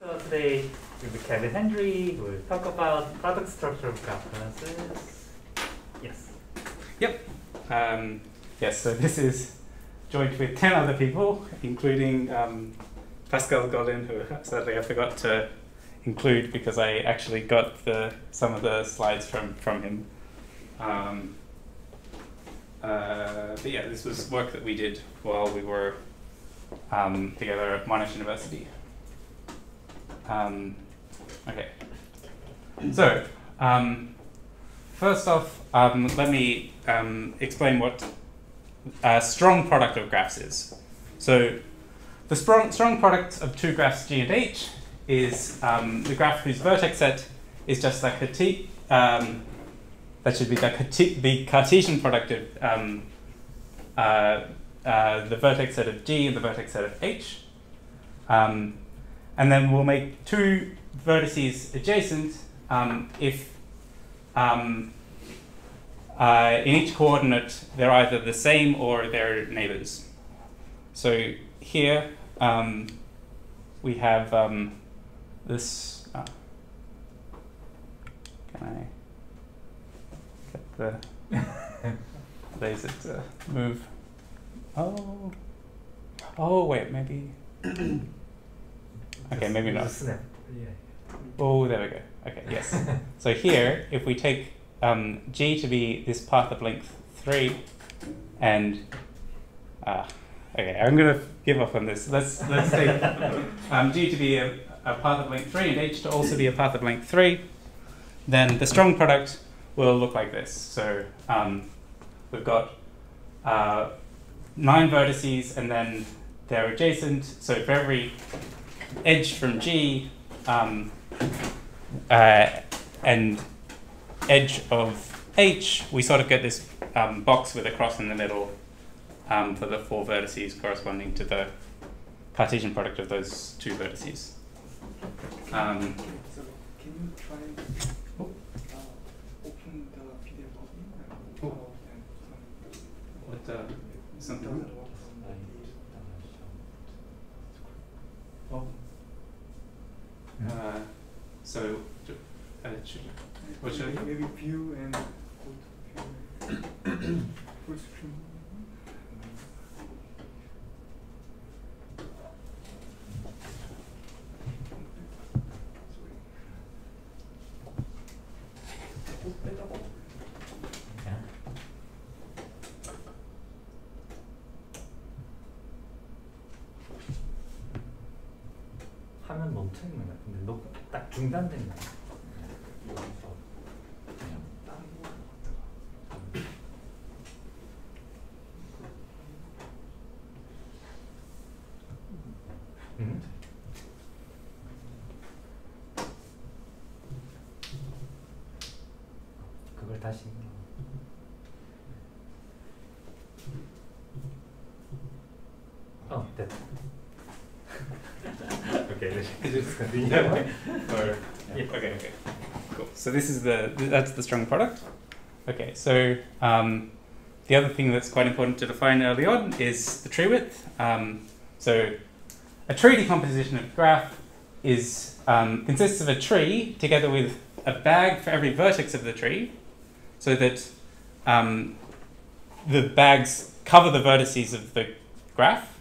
So today be Kevin Hendrey will talk about product structure of classes. Yes. Um, yes, so this is joined with 10 other people, including um, Pascal Gollin, who sadly I forgot to include because I actually got the, some of the slides from, from him. Um, uh, but yeah, this was work that we did while we were um, together at Monash University. Um, okay. So, um, first off, um, let me um, explain what a strong product of graphs is. So, the strong, strong product of two graphs G and H is um, the graph whose vertex set is just the um, that should be the, the Cartesian product of um, uh, uh, the vertex set of G and the vertex set of H. Um, and then we'll make two vertices adjacent um, if um, uh, in each coordinate they're either the same or they're neighbors. So here um, we have um, this. Uh, can I get the laser to move? Oh, oh wait, maybe. Okay, maybe not. Snap. Yeah. Oh, there we go. Okay, yes. so here, if we take um, g to be this path of length 3, and uh, okay, I'm going to give up on this. Let's let's take um, g to be a, a path of length 3 and h to also be a path of length 3. Then the strong product will look like this. So um, we've got uh, nine vertices, and then they're adjacent. So for every edge from g, um, uh, and edge of H, we sort of get this um, box with a cross in the middle um, for the four vertices corresponding to the Cartesian product of those two vertices. Um, So can you try uh, open the PDF? Oh. what, something? Oh. Uh, so, uh, should, what should I do? Maybe view and to 하면 멈춰 있는 거야. 근데 딱 중단된 거야. 네. Let's just continue Or, Yeah. Okay, okay. Cool. So this is the, that's the strong product. Okay, so um, the other thing that's quite important to define early on is the tree width. Um, so a tree decomposition of graph is um, consists of a tree together with a bag for every vertex of the tree, so that um, the bags cover the vertices of the graph,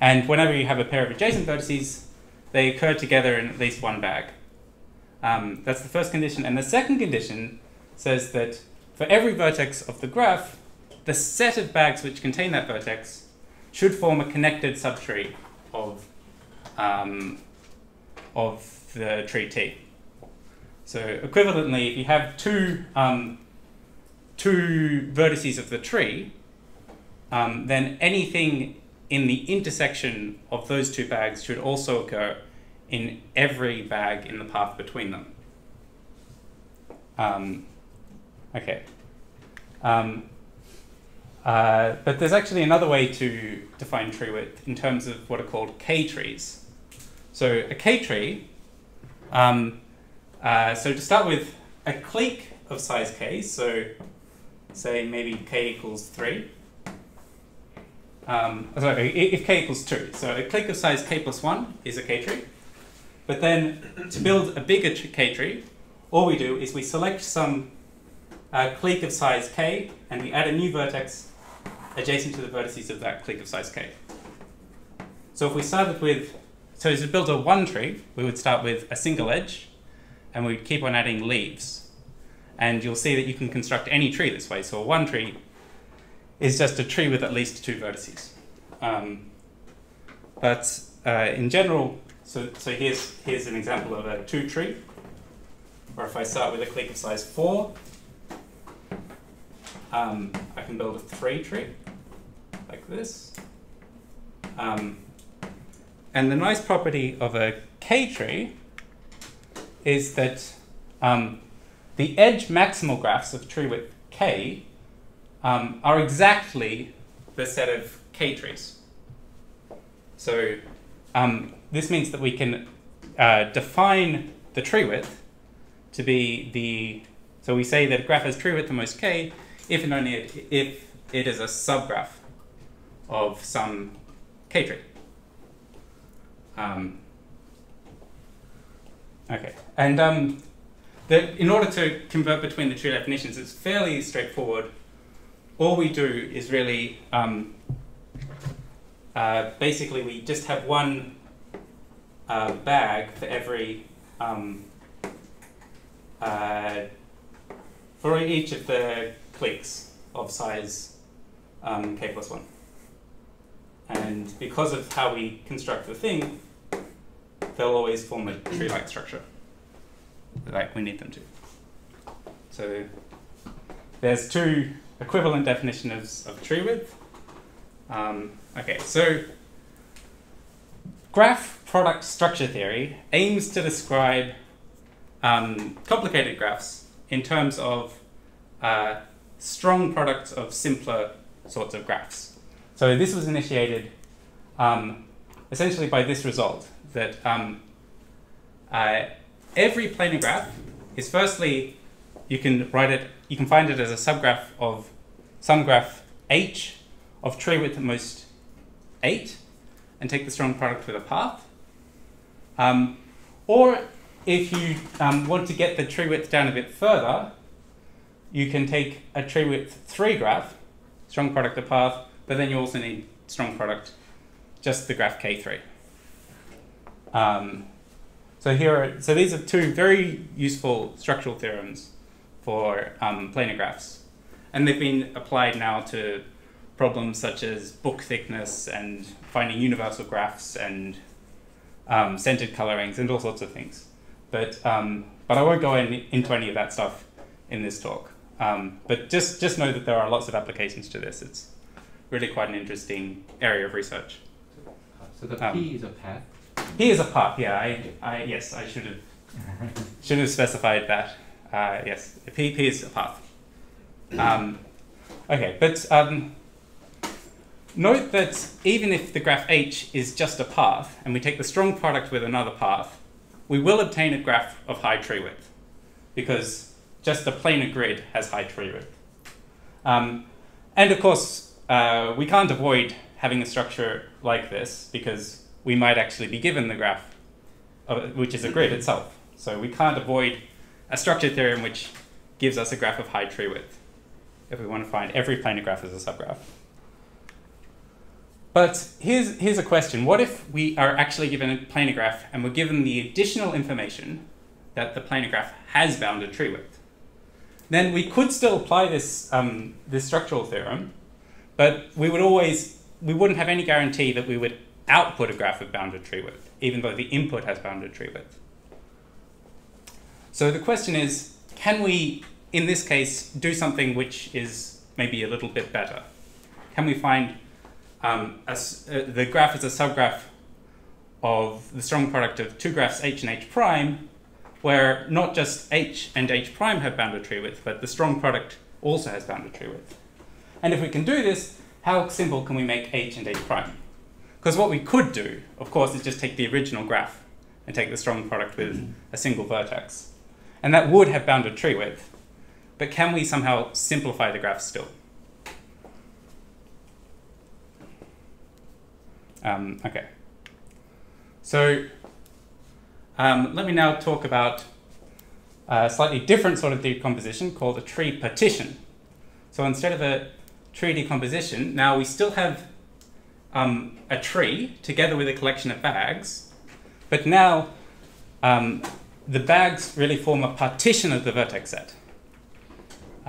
and whenever you have a pair of adjacent vertices, they occur together in at least one bag. Um, that's the first condition. And the second condition says that for every vertex of the graph, the set of bags which contain that vertex should form a connected subtree of, um, of the tree T. So equivalently, if you have two, um, two vertices of the tree, um, then anything in the intersection of those two bags should also occur in every bag in the path between them. Um, okay. Um, uh, but there's actually another way to define tree width in terms of what are called K trees. So a K tree, um, uh, so to start with, a clique of size K, so say maybe K equals 3. Um, sorry, if K equals 2. So a clique of size K plus 1 is a K tree. But then to build a bigger k tree, all we do is we select some uh, clique of size k and we add a new vertex adjacent to the vertices of that clique of size k. So if we started with, so to build a one tree, we would start with a single edge and we'd keep on adding leaves. And you'll see that you can construct any tree this way. So a one tree is just a tree with at least two vertices. Um, but uh, in general, so, so here's, here's an example of a two tree, or if I start with a clique of size four, um, I can build a three tree, like this. Um, and the nice property of a K tree is that um, the edge maximal graphs of tree width K um, are exactly the set of K trees. So um, this means that we can uh, define the tree width to be the, so we say that a graph has tree width the most K if and only if it is a subgraph of some K tree. Um, okay, and um, the, in order to convert between the two definitions, it's fairly straightforward. All we do is really, um, uh, basically, we just have one uh, bag for every, um, uh, for each of the cliques of size um, k plus 1. And because of how we construct the thing, they'll always form a tree-like structure, like we need them to. So there's two equivalent definitions of tree width. Um, okay, so graph product structure theory aims to describe um, complicated graphs in terms of uh, strong products of simpler sorts of graphs. So this was initiated um, essentially by this result that um, uh, every planar graph is firstly you can write it you can find it as a subgraph of some graph h of tree width at most 8 and take the strong product with a path. Um, or if you um, want to get the tree width down a bit further, you can take a tree width 3 graph, strong product of path, but then you also need strong product, just the graph K3. Um, so here, are, so these are two very useful structural theorems for um, planar graphs, and they've been applied now to problems such as book thickness and finding universal graphs and um, centered colorings and all sorts of things. But um, but I won't go in, into any of that stuff in this talk. Um, but just just know that there are lots of applications to this. It's really quite an interesting area of research. So the Um, P is a path. P is a path. Yeah, I, I yes, I should have should have specified that. Uh, yes, P P is a path. Um, okay, but um, note that even if the graph H is just a path, and we take the strong product with another path, we will obtain a graph of high tree width, because just the planar grid has high tree width. Um, and of course, uh, we can't avoid having a structure like this because we might actually be given the graph, of, which is a grid itself. So we can't avoid a structure theorem which gives us a graph of high tree width if we want to find every planar graph as a subgraph. But here's, here's a question. What if we are actually given a planar graph and we're given the additional information that the planar graph has bounded tree width? Then we could still apply this, um, this structural theorem, but we would always, we wouldn't have any guarantee that we would output a graph of bounded tree width, even though the input has bounded tree width. So the question is, can we, in this case, do something which is maybe a little bit better? Can we find um, a uh, the graph is a subgraph of the strong product of two graphs h and h prime, where not just h and h prime have bounded tree width, but the strong product also has bounded tree width. And if we can do this, how simple can we make h and h prime? Because what we could do, of course, is just take the original graph and take the strong product with a single vertex. And that would have bounded tree width. But can we somehow simplify the graph still? Um, okay. So um, let me now talk about a slightly different sort of decomposition called a tree partition. So instead of a tree decomposition, now we still have um, a tree together with a collection of bags, but now um, the bags really form a partition of the vertex set.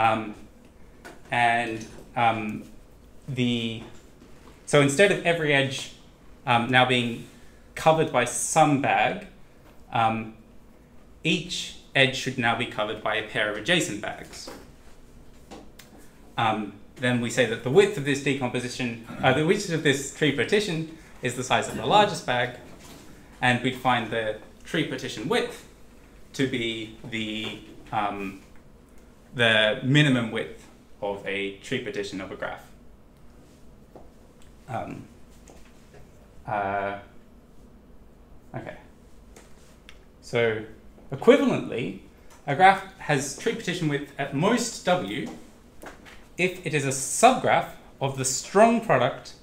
Um, and um, the so instead of every edge um, now being covered by some bag, um, each edge should now be covered by a pair of adjacent bags. Um, then we say that the width of this decomposition, uh, the width of this tree partition is the size of the largest bag, and we'd find the tree partition width to be the um, the minimum width of a tree partition of a graph. Um, uh, okay. So equivalently, a graph has tree partition width at most w if it is a subgraph of the strong product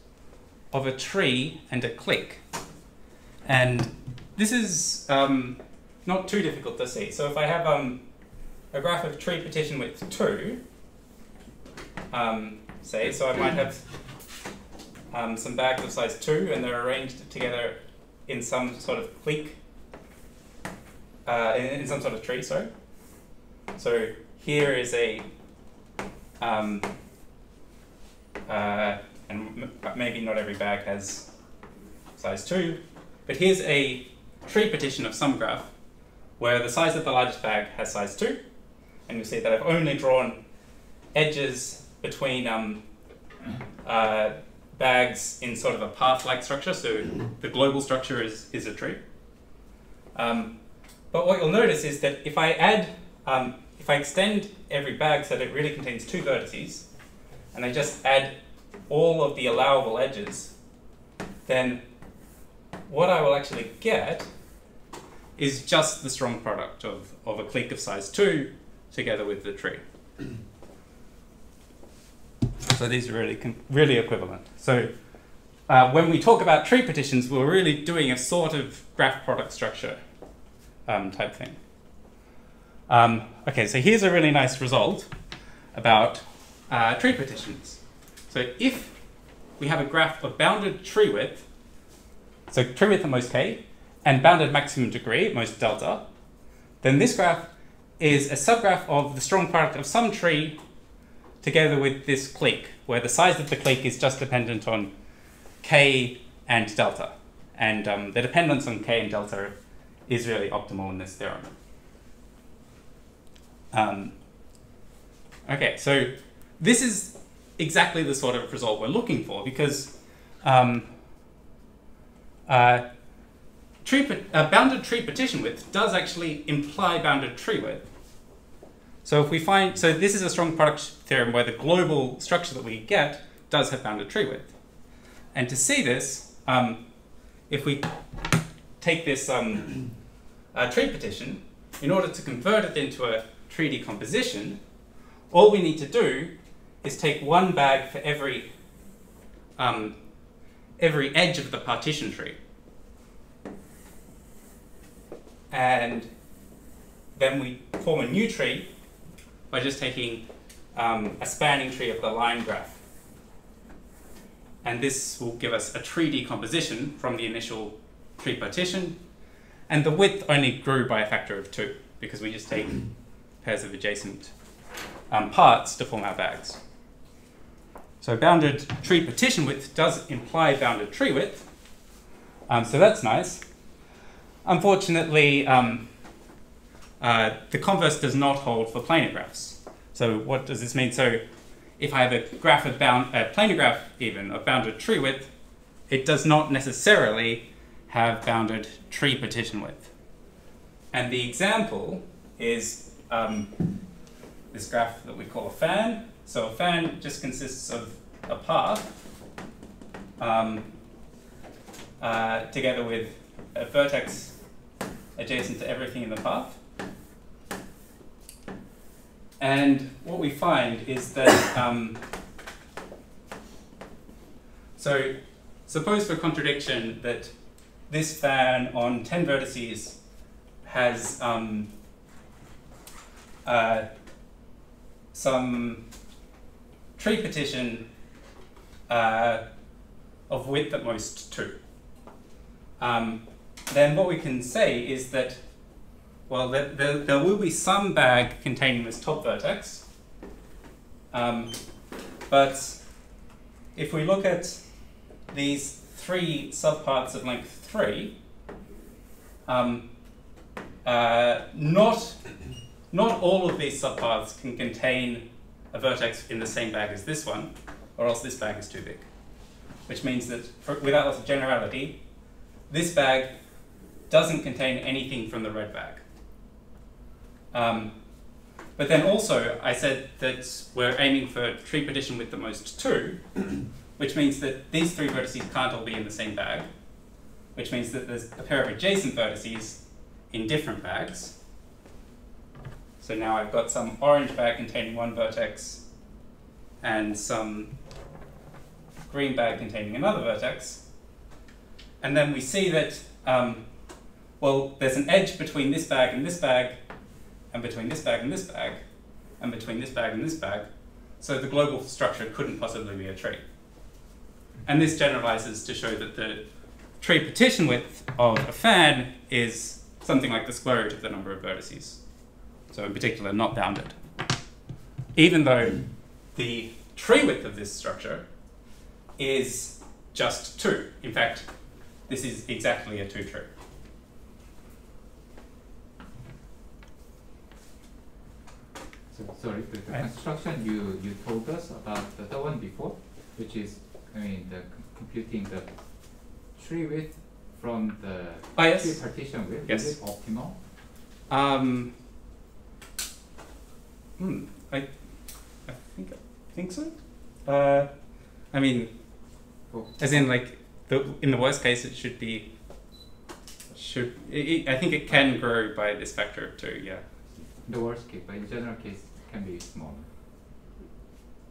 of a tree and a clique. And this is um, not too difficult to see. So if I have um, a graph of tree partition width 2, um, say, so I might have um, some bags of size 2 and they're arranged together in some sort of clique, uh, in, in some sort of tree, sorry. So here is a um, uh, and maybe not every bag has size 2, but here's a tree partition of some graph where the size of the largest bag has size 2, and you'll see that I've only drawn edges between um, uh, bags in sort of a path-like structure, so the global structure is, is a tree. Um, but what you'll notice is that if I add, um, if I extend every bag so that it really contains two vertices, and I just add all of the allowable edges, then what I will actually get is just the strong product of, of a clique of size 2 together with the tree. So these are really, really equivalent. So uh, when we talk about tree partitions, we're really doing a sort of graph product structure um, type thing. Um, okay, so here's a really nice result about uh, tree partitions. So if we have a graph of bounded tree width, so tree width at most k, and bounded maximum degree at most delta, then this graph is a subgraph of the strong product of some tree together with this clique, where the size of the clique is just dependent on k and delta. And um, the dependence on k and delta is really optimal in this theorem. Um, okay, so this is exactly the sort of result we're looking for because um, uh, tree, bounded tree partition width does actually imply bounded tree width. So if we find, so this is a strong product theorem where the global structure that we get does have bounded tree width. And to see this, um, if we take this um, uh, tree partition, in order to convert it into a tree decomposition, all we need to do is take one bag for every um, every edge of the partition tree. And then we form a new tree by just taking um, a spanning tree of the line graph. And this will give us a tree decomposition from the initial tree partition. And the width only grew by a factor of two because we just take pairs of adjacent um, parts to form our bags. So bounded tree partition width does imply bounded tree width. Um, so that's nice. Unfortunately, um, uh, the converse does not hold for planar graphs. So what does this mean? So if I have a graph of bound, a planar graph even of bounded tree width, it does not necessarily have bounded tree partition width. And the example is um, this graph that we call a fan. So a fan just consists of a path um, uh, together with a vertex adjacent to everything in the path. And what we find is that, um, so suppose for contradiction that this fan on 10 vertices has um, uh, some tree partition uh, of width at most 2. Um, then what we can say is that, well, there, there, there will be some bag containing this top vertex, um, but if we look at these three subparts of length 3, um, uh, not, not all of these subparts can contain a vertex in the same bag as this one, or else this bag is too big. Which means that, for, without lots of generality, this bag doesn't contain anything from the red bag. Um, but then also, I said that we're aiming for tree partition with the most two, which means that these three vertices can't all be in the same bag, which means that there's a pair of adjacent vertices in different bags. So now I've got some orange bag containing one vertex and some green bag containing another vertex. And then we see that, um, well, there's an edge between this bag and this bag, and between this bag and this bag, and between this bag and this bag. So the global structure couldn't possibly be a tree. And this generalizes to show that the tree partition width of a fan is something like the square root of the number of vertices. So in particular, not bounded. Even though the tree width of this structure is just 2. In fact, this is exactly a 2 tree. So, sorry, the, the construction you, you told us about the, the one before, which is, I mean, the com- computing the tree width from the Ah, yes. tree partition width, Yes. is it optimal? Um, hmm, I, I think I think so. Uh, I mean, For, as in like the in the worst case, it should be. Should it, it, I think it can grow by this factor of two? Yeah. the worst case, but in general case, can be smaller.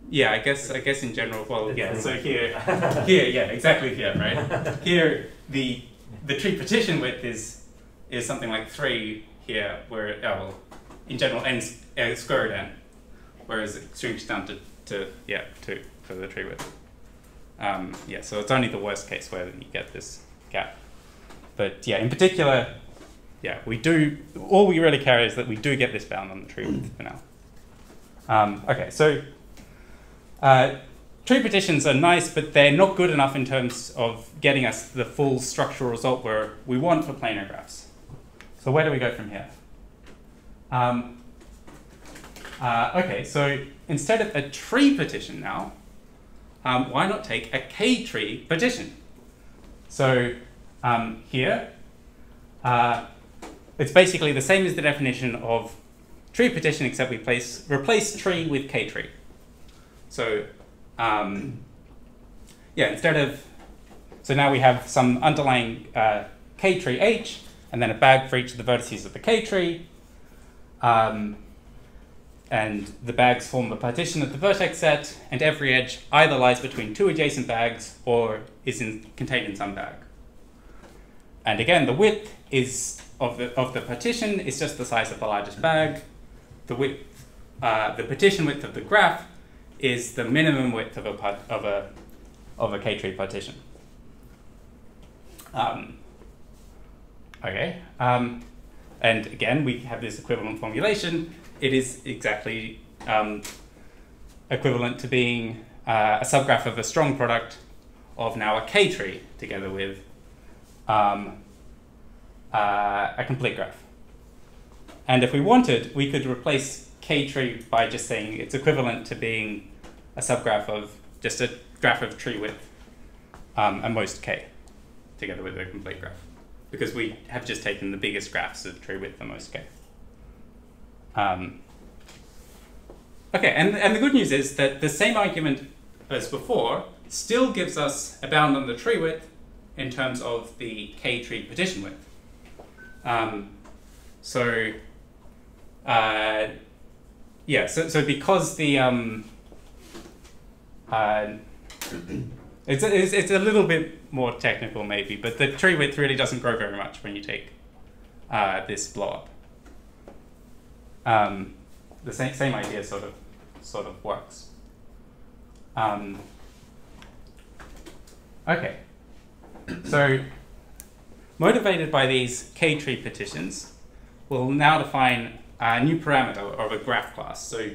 Yeah, I guess I guess in general. Well, yeah. So here, here, yeah, exactly here, right? Here, the the tree partition width is is something like three here, where oh, well, in general n s- uh, square root n, whereas it shrinks down to, to yeah two for the tree width. Um, yeah, so it's only the worst case where you get this gap. But yeah, in particular, yeah, we do. All we really care is that we do get this bound on the tree width for now. Um, okay, so uh, tree partitions are nice, but they're not good enough in terms of getting us the full structural result where we want for planar graphs. So where do we go from here? Um, uh, okay, so instead of a tree partition now, um, why not take a k-tree partition? So um, here, uh, it's basically the same as the definition of tree partition, except we place replace tree with k-tree. So um, yeah, instead of so now we have some underlying uh, k tree h, and then a bag for each of the vertices of the k tree. Um, and the bags form a partition of the vertex set, and every edge either lies between two adjacent bags or is in, contained in some bag. And again, the width is of the of the partition is just the size of the largest bag. The width, uh, the partition width of the graph is the minimum width of a part, of a of a k-tree partition. Um, okay, um, and again we have this equivalent formulation. It is exactly um, equivalent to being uh, a subgraph of a strong product of now a k-tree together with um, uh, a complete graph. And if we wanted, we could replace k-tree by just saying it's equivalent to being a subgraph of just a graph of tree width um, and most k together with a complete graph. Because we have just taken the biggest graphs of tree width and most k. Um, okay, and, and the good news is that the same argument as before still gives us a bound on the tree width in terms of the k tree partition width. Um, so, uh, yeah, so, so because the um, uh, it's, a, it's, it's a little bit more technical maybe, but the tree width really doesn't grow very much when you take uh, this blow up. Um, the same, same idea sort of sort of works. Um, okay, so motivated by these k-tree partitions, we'll now define a new parameter of a graph class. So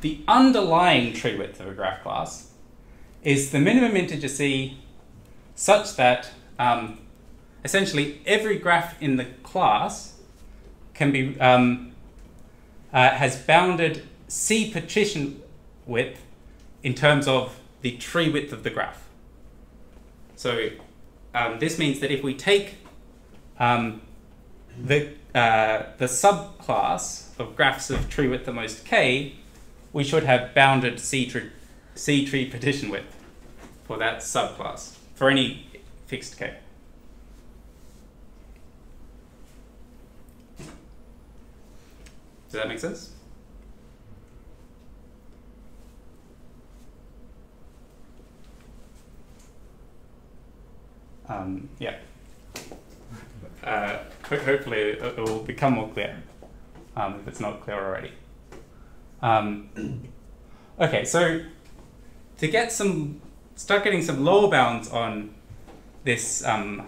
the underlying tree width of a graph class is the minimum integer c such that um, essentially every graph in the class can be um, uh, has bounded c partition width in terms of the tree width of the graph. So um, this means that if we take um, the uh, the subclass of graphs of tree width the most k, we should have bounded c tree, c tree partition width for that subclass for any fixed k. Does that make sense? Um, yeah. Uh, hopefully it, will become more clear um, if it's not clear already. Um, okay, so to get some, start getting some lower bounds on this um,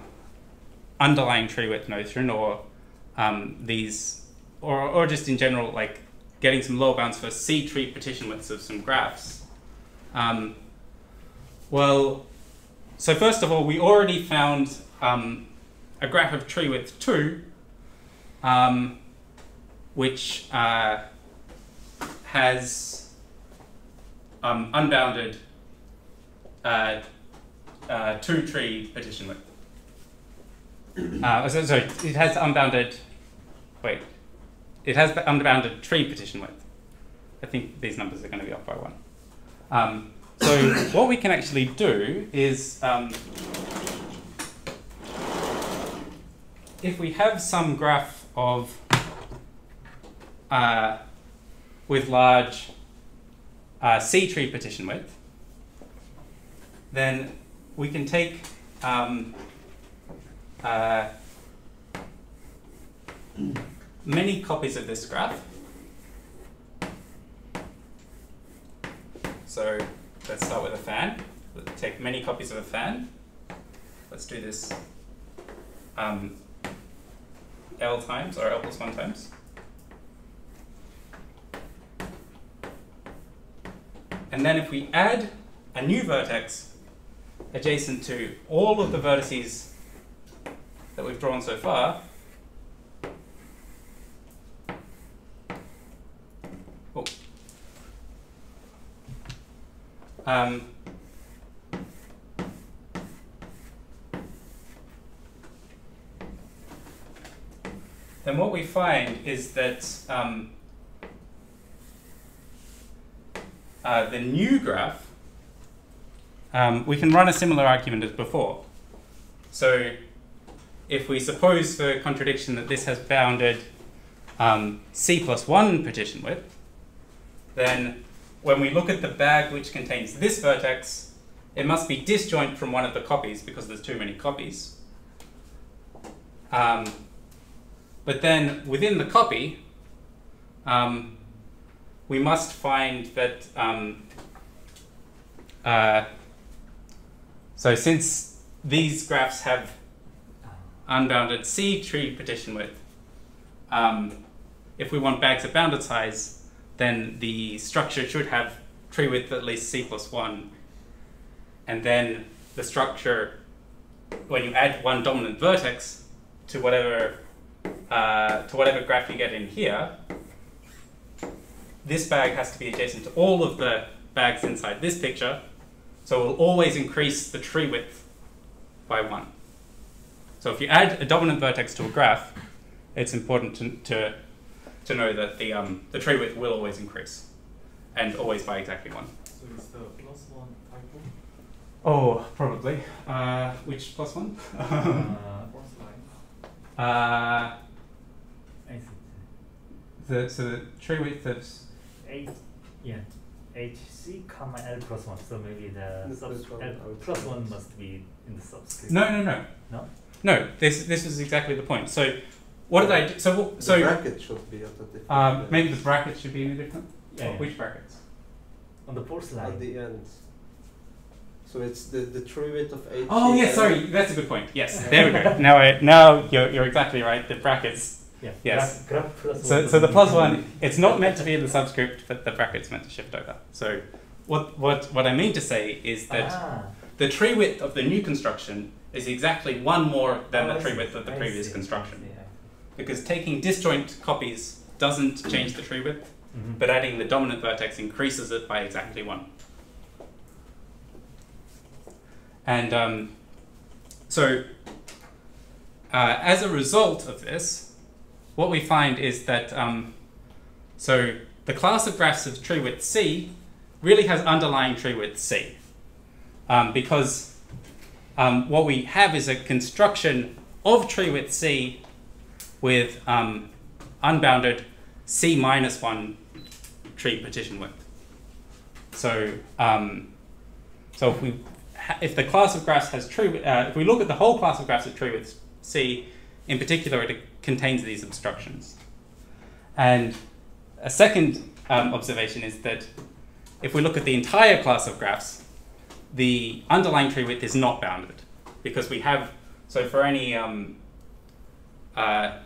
underlying tree width notion or um, these, or, or just in general, like getting some lower bounds for C tree partition widths of some graphs. Um, well, so first of all, we already found um, a graph of tree width 2, um, which uh, has um, unbounded uh, uh, 2 tree partition width. Uh, so, sorry, it has unbounded, wait, it has unbounded tree partition width. I think these numbers are going to be off by one. Um, so what we can actually do is um, if we have some graph of uh, with large uh, C tree partition width, then we can take um, uh, many copies of this graph. So let's start with a fan. Let's take many copies of a fan. Let's do this um, L times, or L plus 1 times. And then if we add a new vertex adjacent to all of the vertices that we've drawn so far, oh, um, then what we find is that um, uh, the new graph, um, we can run a similar argument as before. So if we suppose for contradiction that this has bounded um, c plus 1 partition width, then when we look at the bag which contains this vertex, it must be disjoint from one of the copies because there's too many copies. Um, but then within the copy, um, we must find that, um, uh, so since these graphs have unbounded C tree partition width, um, if we want bags of bounded size, then the structure should have tree width at least C plus 1. And then the structure, when you add one dominant vertex to whatever uh, to whatever graph you get in here, this bag has to be adjacent to all of the bags inside this picture, so it will always increase the tree width by one. So if you add a dominant vertex to a graph, it's important to, to, to know that the, um, the tree width will always increase, and always by exactly one. So it's the plus one typo. Oh, probably. Uh, which plus one? Uh, Fourth line. Uh, the, so the tree width that's eight, yeah, HC comma L plus one. So maybe the The sub one, L I would plus say. one must be in the subscript. no, no, no. No. No, this this is exactly the point. So what did I do? So what- The so bracket should be at a different. um, maybe the brackets should be any different. Yeah, yeah. Which brackets? On the fourth line. at the end. So it's the the tree width of h. Oh feet yeah, sorry, that's a good point. Yes, there we go. Now I now you're, you're exactly right. The brackets. Yeah. Yes. Graph, graph plus So one so the doesn't plus mean- one, it's not meant to be in the subscript, but the bracket's meant to shift over. So what what what I mean to say is that Ah, the tree width of the new construction is exactly one more than oh, the tree width of the I previous see, construction. I see, I Because taking disjoint copies doesn't change the tree width, see. Mhm. but adding the dominant vertex increases it by exactly one. And um, so, uh, as a result of this, what we find is that um, so the class of graphs of tree width C really has underlying tree width C, um, because um, what we have is a construction of tree width C with um, unbounded C minus one tree partition width. So, um, so if we if the class of graphs has tree, uh, if we look at the whole class of graphs of tree width C, in particular, it contains these obstructions. And a second um, observation is that if we look at the entire class of graphs, the underlying tree width is not bounded because we have so for any um, uh,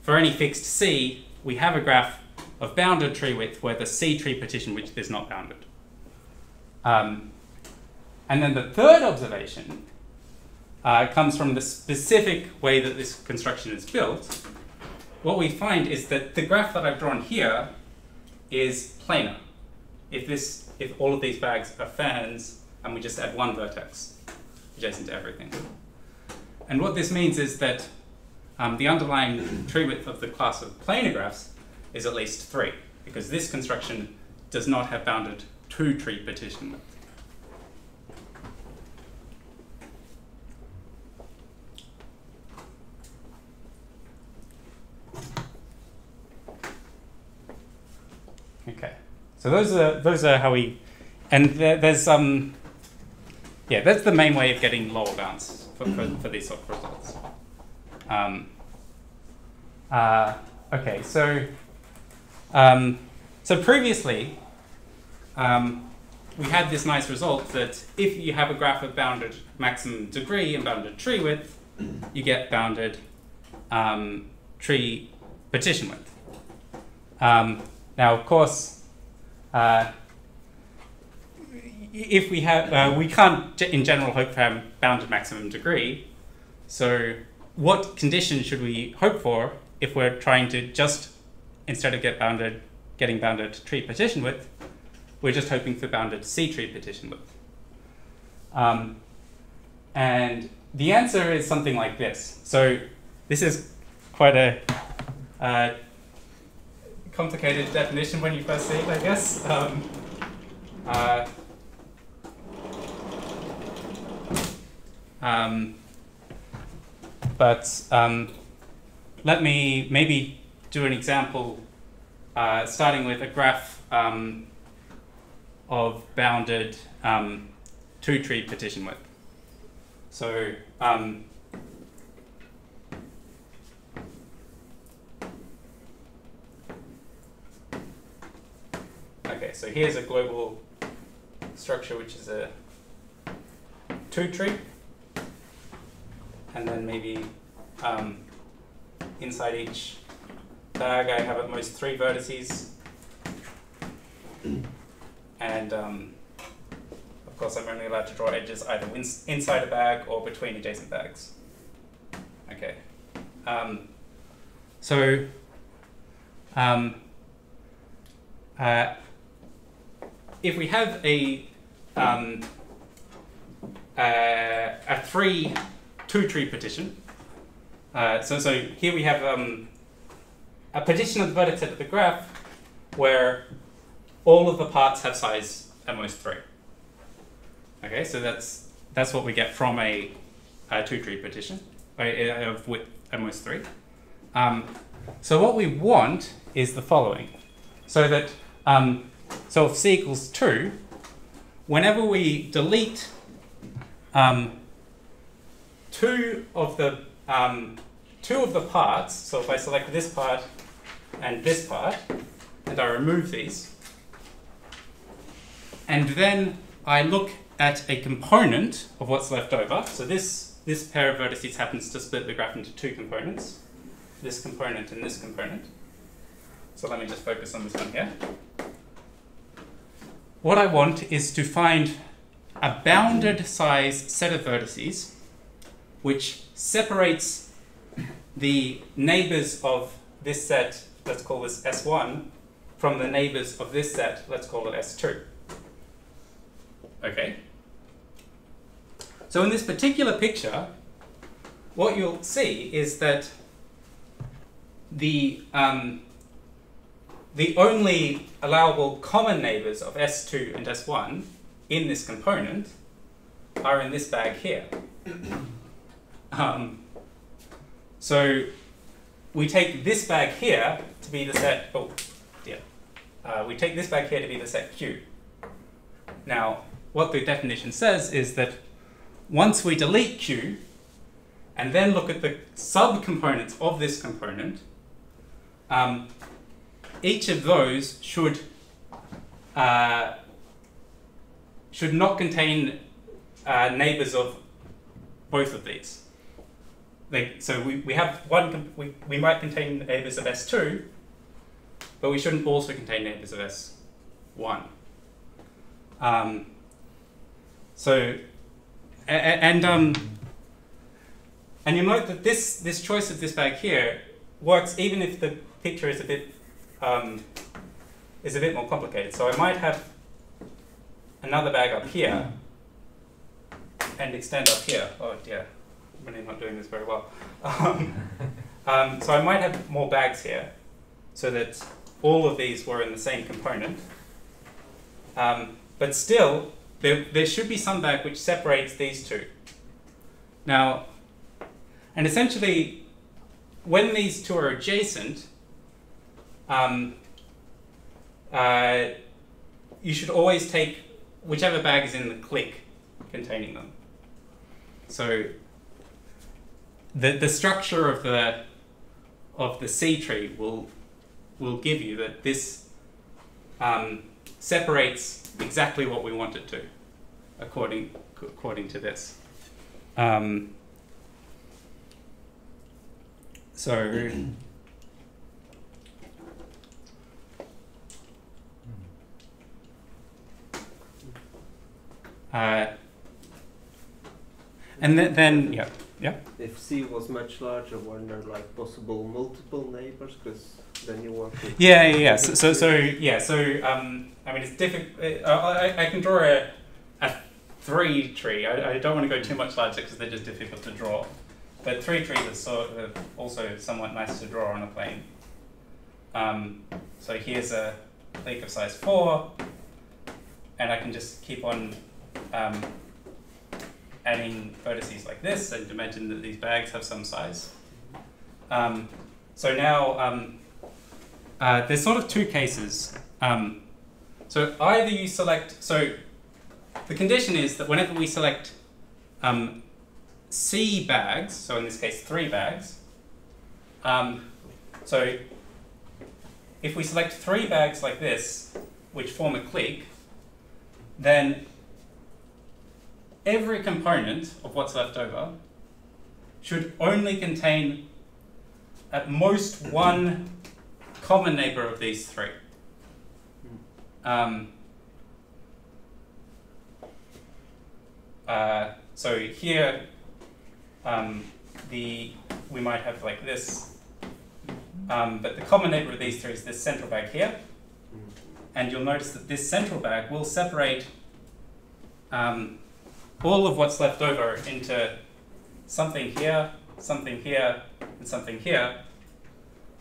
for any fixed C, we have a graph of bounded tree width where the C tree partition width is not bounded. Um, and then the third observation uh, comes from the specific way that this construction is built. What we find is that the graph that I've drawn here is planar. If this, if all of these bags are fans, and we just add one vertex adjacent to everything. And what this means is that um, the underlying tree width of the class of planar graphs is at least three, because this construction does not have bounded two tree partition width. Okay, so those are those are how we, and there, there's um, yeah, that's the main way of getting lower bounds for, for, for these sort of results. Um, uh, okay, so um, so previously um, we had this nice result that if you have a graph of bounded maximum degree and bounded tree width, you get bounded um, tree partition width. Um, now, of course, uh, if we have, uh, we can't in general hope for bounded maximum degree. So, what condition should we hope for if we're trying to just instead of get bounded, getting bounded tree partition width, we're just hoping for bounded C tree partition width. Um, and the answer is something like this. So, this is quite a uh, complicated definition when you first see it, I guess. Um, uh, um, but um, let me maybe do an example uh, starting with a graph um, of bounded um, two tree partition width. So um, Okay, so here's a global structure which is a two tree, and then maybe um, inside each bag I have at most three vertices, and um, of course I'm only allowed to draw edges either inside a bag or between adjacent bags. Okay, um, so um, uh, if we have a um, uh, a three two tree partition, uh, so so here we have um, a partition of the vertex of the graph where all of the parts have size at most three. Okay, so that's that's what we get from a, a two tree partition uh, of width at most three. Um, so what we want is the following, so that um, so if c equals 2, whenever we delete um, two of the um, two of the parts, so if I select this part and this part, and I remove these, and then I look at a component of what's left over, so this, this pair of vertices happens to split the graph into two components, this component and this component. So let me just focus on this one here. What I want is to find a bounded size set of vertices which separates the neighbors of this set, let's call this S1, from the neighbors of this set, let's call it S2. Okay? So in this particular picture, what you'll see is that the um, the only allowable common neighbors of S2 and S1 in this component are in this bag here. Um, so we take this bag here to be the set, oh dear, uh, we take this bag here to be the set Q. Now, what the definition says is that once we delete Q and then look at the subcomponents of this component, um, each of those should uh, should not contain uh, neighbors of both of these. They, so we, we have one, we, we might contain neighbors of S2, but we shouldn't also contain neighbors of S1. Um, so, and, um, and you note that this, this choice of this bag here works even if the picture is a bit um, is a bit more complicated. So I might have another bag up here and extend up here. Oh dear, I'm really not doing this very well. Um, um, so I might have more bags here so that all of these were in the same component. Um, but still, there, there should be some bag which separates these two. Now, and essentially, when these two are adjacent, um, uh, you should always take whichever bag is in the clique containing them. So the the structure of the of the C tree will will give you that this um, separates exactly what we want it to, according according to this. Um, so. Uh, and then, then, yeah, yeah. If C was much larger, weren't there like possible multiple neighbors? Because then you work with. Yeah, yeah, yeah. So, so, so yeah. So, um, I mean, it's difficult. Uh, I, I can draw a, a three tree. I, I don't want to go too much larger because they're just difficult to draw. But three trees are sort of also somewhat nice to draw on a plane. Um, so here's a clique of size four, and I can just keep on um, adding vertices like this and imagine that these bags have some size. Um, so now um, uh, there's sort of two cases. Um, so either you select, so the condition is that whenever we select um, C bags, so in this case three bags, um, so if we select three bags like this, which form a clique, then every component of what's left over should only contain at most one common neighbor of these three. Um, uh, so here, um, the we might have like this, um, but the common neighbor of these three is this central bag here, and you'll notice that this central bag will separate um, all of what's left over into something here, something here, and something here.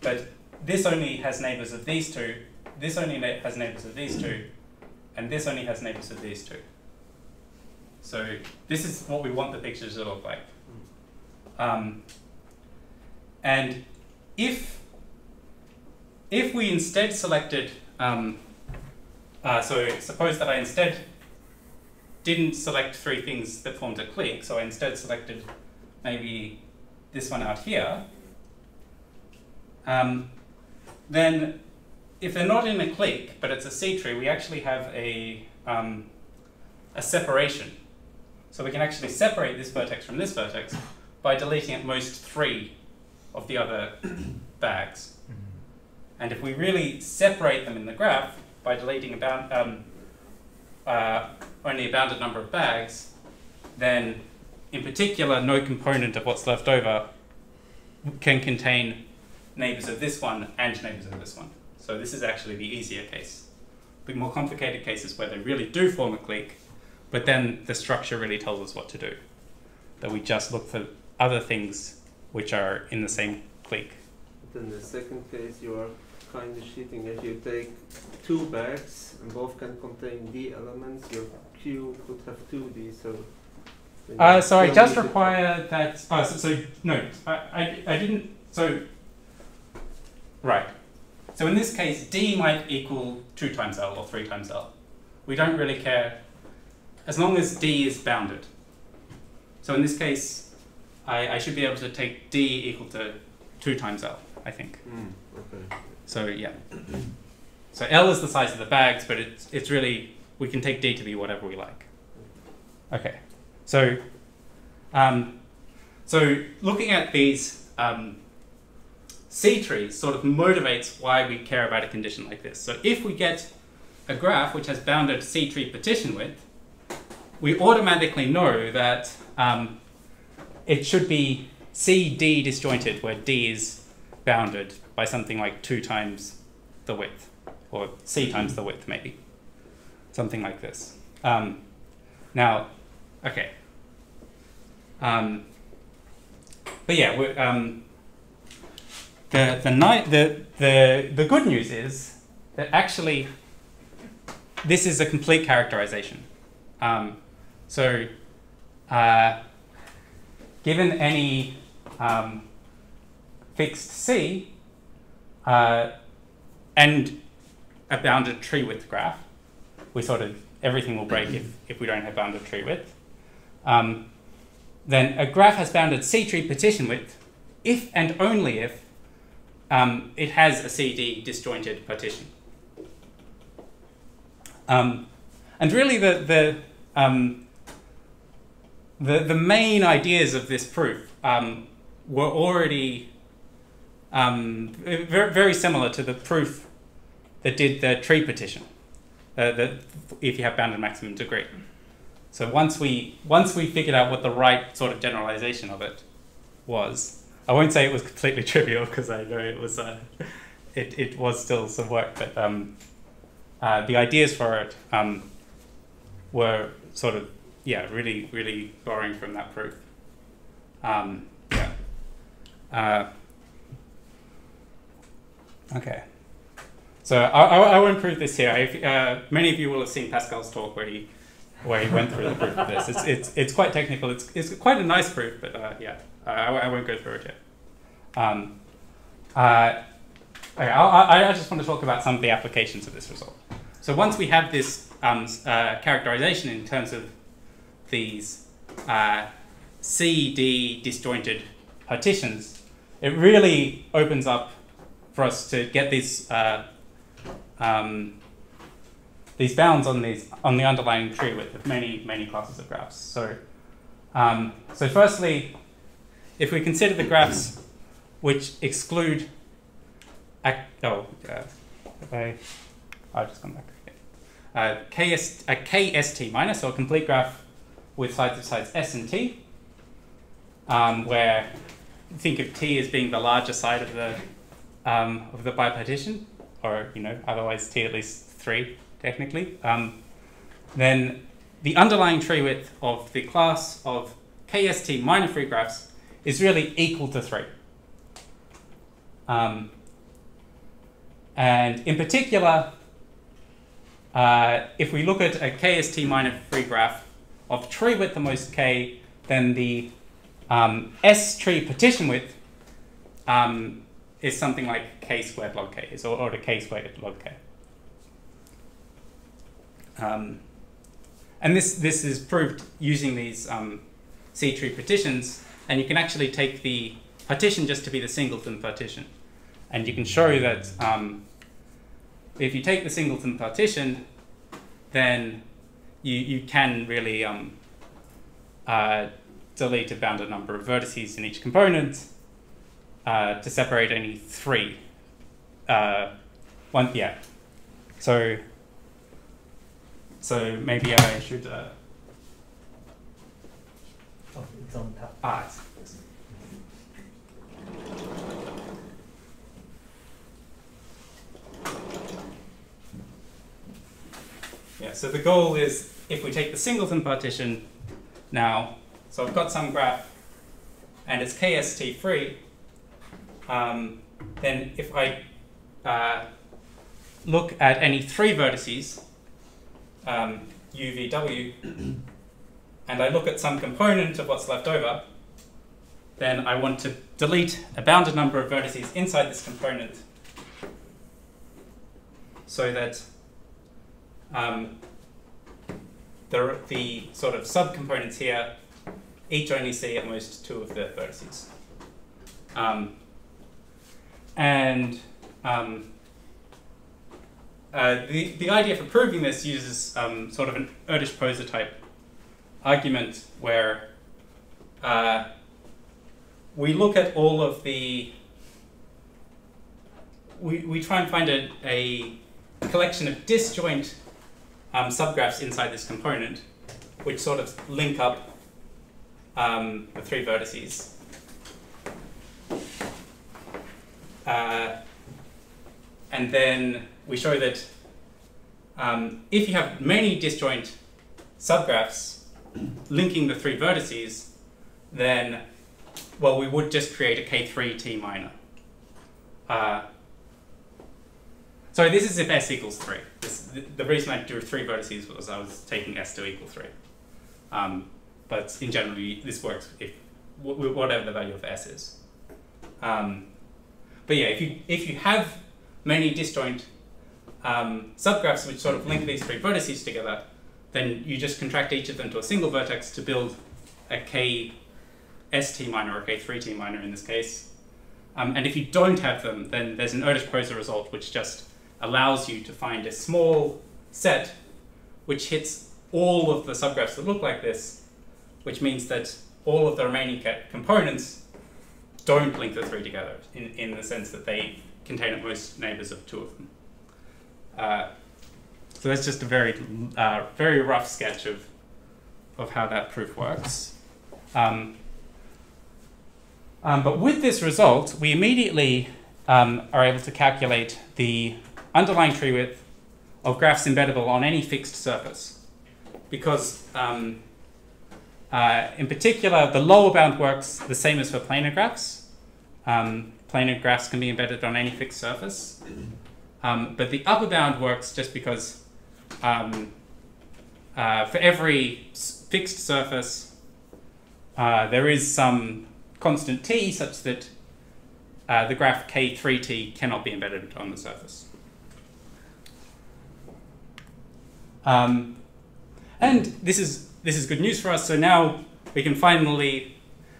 But this only has neighbors of these two, this only has neighbors of these two, and this only has neighbors of these two. So this is what we want the pictures to look like. Um, and if if we instead selected, um, uh, so suppose that I instead didn't select three things that formed a clique, so I instead selected maybe this one out here, um, then if they're not in a clique, but it's a C tree, we actually have a, um, a separation. So we can actually separate this vertex from this vertex by deleting at most three of the other bags. And if we really separate them in the graph by deleting about um, uh, only a bounded number of bags, then in particular, no component of what's left over can contain neighbors of this one and neighbors of this one. So this is actually the easier case. The more complicated cases where they really do form a clique, but then the structure really tells us what to do. That we just look for other things which are in the same clique. But in the second case, you are kind of cheating. If you take two bags and both can contain D elements, your Q could have two D. So. then Uh, so I just require that. Oh, so, so no, I, I, I didn't. So, right. So in this case, D might equal 2 times L or 3 times L. We don't really care as long as D is bounded. So in this case, I, I should be able to take D equal to 2 times L, I think. Mm, okay. So yeah. So L is the size of the bags, but it's it's really we can take D to be whatever we like. Okay. So um, so looking at these um, C trees sort of motivates why we care about a condition like this. So if we get a graph which has bounded C tree partition width, we automatically know that um, it should be CD disjointed where D is bounded by something like 2 times the width, or C times the width, maybe. Something like this. Um, now, okay. Um, but yeah, we're, um, the, the, the, the, the good news is that actually this is a complete characterization. Um, so, uh, given any um, fixed C uh, and a bounded tree width graph, we sort of everything will break if, if we don't have bounded tree width. Um, then a graph has bounded C tree partition width if and only if um, it has a CD disjointed partition. Um, and really, the the, um, the the main ideas of this proof um, were already um, very, very similar to the proof that did the tree partition. Uh, that if you have bounded maximum degree. So once we once we figured out what the right sort of generalization of it was, I won't say it was completely trivial because I know it was uh, it it was still some work, but um, uh, the ideas for it um, were sort of yeah really really borrowing from that proof. Um, yeah. Okay. So I, I, I won't prove this here. If, uh, many of you will have seen Pascal's talk where he where he went through the proof of this. It's, it's, it's quite technical. It's, it's quite a nice proof, but uh, yeah, I, I won't go through it yet. Um, uh, okay, I, I, I just want to talk about some of the applications of this result. So once we have this um, uh, characterization in terms of these uh, CD disjointed partitions, it really opens up for us to get these uh, um, these bounds on these on the underlying tree width of many many classes of graphs. So, um, so firstly, if we consider the graphs which exclude, oh, uh, I, I'll just come back. Uh, KS, a KST minus, so a complete graph with sides of sides S and T, um, where think of T as being the larger side of the um, of the bipartition, or you know, otherwise T at least three technically. Um, then the underlying tree width of the class of KST minor free graphs is really equal to three. Um, and in particular, uh, if we look at a KST minor free graph of tree width the most k, then the um, S tree partition width um, is something like k squared log k, is or, or the k squared log k. Um, and this, this is proved using these um, C tree partitions, and you can actually take the partition just to be the singleton partition. And you can show that um, if you take the singleton partition, then you, you can really um, uh, delete a bounded number of vertices in each component uh, to separate only three. Uh, one, yeah. So, so maybe I should. Uh, on top. ah, Yeah, so the goal is if we take the singleton partition now, so I've got some graph and it's KST free, um, then if I uh, look at any three vertices, um, UVW, and I look at some component of what's left over, then I want to delete a bounded number of vertices inside this component so that um, the, the sort of subcomponents here each only see at most two of the vertices. Um, and um, uh, the, the idea for proving this uses um, sort of an Erdős-Pósa type argument where uh, we look at all of the we, we try and find a, a collection of disjoint um, subgraphs inside this component which sort of link up um, the three vertices. Uh, and then we show that um, if you have many disjoint subgraphs linking the three vertices, then, well, we would just create a K3 T minor. Uh, so this is if S equals 3. This, the, reason I drew three vertices was I was taking S to equal 3. Um, but in general, this works if wh- wh- whatever the value of S is. Um, but yeah, if you, if you have many disjoint um, subgraphs which sort of link these three vertices together, then you just contract each of them to a single vertex to build a k st minor or k 3t minor in this case. Um, and if you don't have them, then there's an Erdős-Pósa result which just allows you to find a small set which hits all of the subgraphs that look like this, which means that all of the remaining components don't link the three together in, in the sense that they contain at most neighbors of two of them. Uh, so that's just a very, uh, very rough sketch of, of how that proof works. Um, um, but with this result, we immediately um, are able to calculate the underlying tree width of graphs embeddable on any fixed surface. Because um, uh, in particular, the lower bound works the same as for planar graphs. Um, planar graphs can be embedded on any fixed surface. Um, but the upper bound works just because um, uh, for every fixed surface, uh, there is some constant t such that uh, the graph k3t cannot be embedded on the surface. Um, and this is this is good news for us. So now we can finally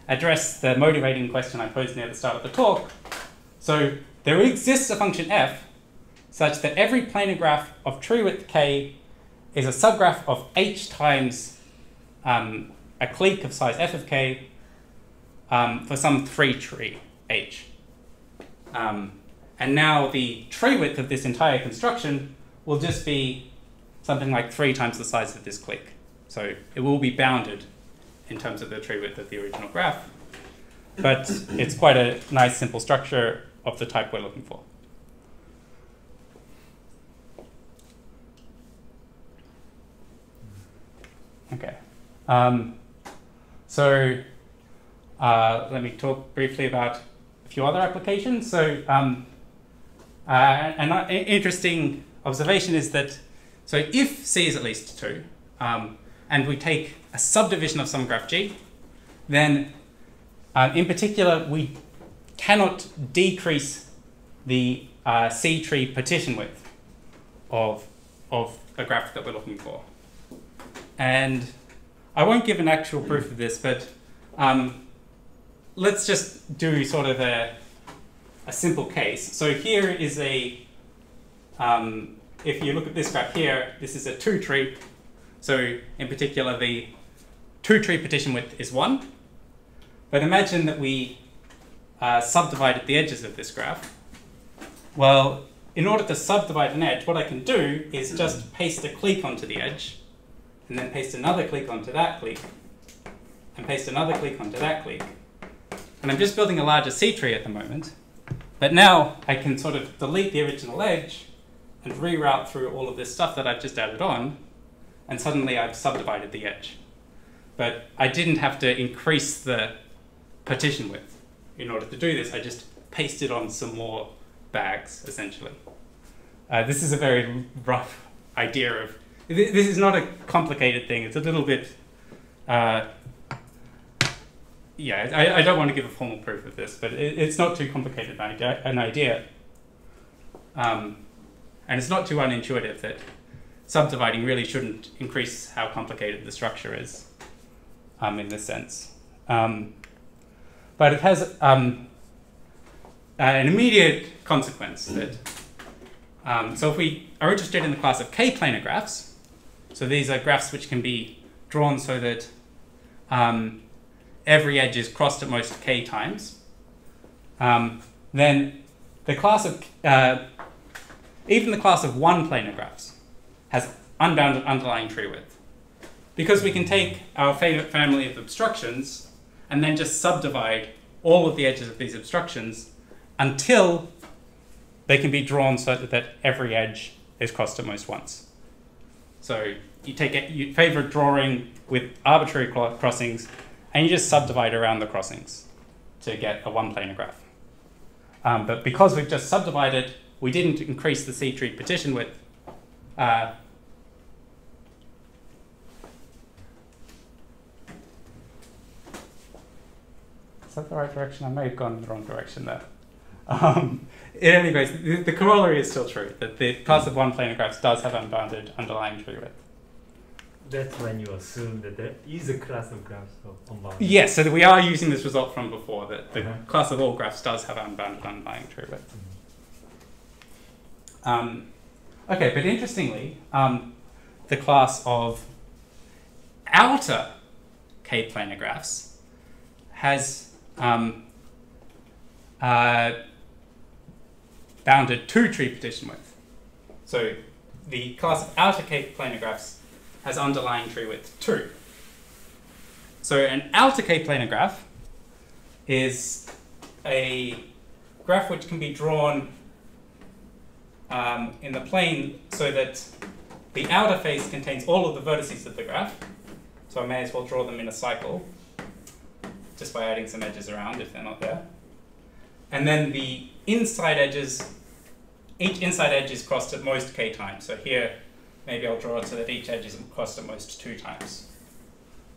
address the motivating question I posed near the start of the talk. So there exists a function f such that every planar graph of tree width k is a subgraph of h times um, a clique of size f of k um, for some three tree h. Um, and now the tree width of this entire construction will just be something like three times the size of this clique. So it will be bounded in terms of the tree width of the original graph. But it's quite a nice simple structure of the type we're looking for. Okay. Um, so uh, let me talk briefly about a few other applications. So um, uh, an interesting observation is that so if C is at least 2, um, and we take a subdivision of some graph G, then uh, in particular we cannot decrease the uh, C tree partition width of, of a graph that we're looking for. And I won't give an actual proof of this, but um, let's just do sort of a, a simple case. So here is a, um, if you look at this graph here, this is a two tree. So in particular, the two tree partition width is one. But imagine that we uh, subdivided the edges of this graph. Well, in order to subdivide an edge, what I can do is just paste a clique onto the edge, and then paste another clique onto that clique, and paste another clique onto that clique. And I'm just building a larger C tree at the moment. But now I can sort of delete the original edge and reroute through all of this stuff that I've just added on, and suddenly I've subdivided the edge. But I didn't have to increase the partition width. In order to do this, I just pasted on some more bags, essentially. Uh, this is a very rough idea of, th- this is not a complicated thing, it's a little bit, uh, yeah, I, I don't want to give a formal proof of this, but it, it's not too complicated an idea. Um, and it's not too unintuitive that subdividing really shouldn't increase how complicated the structure is um, in this sense. Um, but it has um, uh, an immediate consequence that, um, so if we are interested in the class of k-planar graphs, so these are graphs which can be drawn so that um, every edge is crossed at most k times, um, then the class of, uh, even the class of one planar graphs has unbounded underlying tree width. Because we can take our favorite family of obstructions and then just subdivide all of the edges of these obstructions until they can be drawn so that every edge is crossed at most once. So you take a you favorite drawing with arbitrary crossings and you just subdivide around the crossings to get a one planar graph. Um, but because we've just subdivided, we didn't increase the C tree partition width. Uh, is that the right direction? I may have gone in the wrong direction there. Um, in any case, the, the corollary is still true that the class of one planar graphs does have unbounded underlying tree width. That's when you assume that there is a class of graphs of unbounded. Yes, so we are using this result from before that the Uh-huh. class of all graphs does have unbounded underlying tree width. Um, okay, but interestingly, um, the class of outer k-planar graphs has um, uh, bounded two tree partition width. So the class of outer k-planar graphs has underlying tree width two. So an outer k-planar graph is a graph which can be drawn um, in the plane so that the outer face contains all of the vertices of the graph. So I may as well draw them in a cycle just by adding some edges around if they're not there. And then the inside edges, each inside edge is crossed at most k times. So here, maybe I'll draw it so that each edge is crossed at most two times.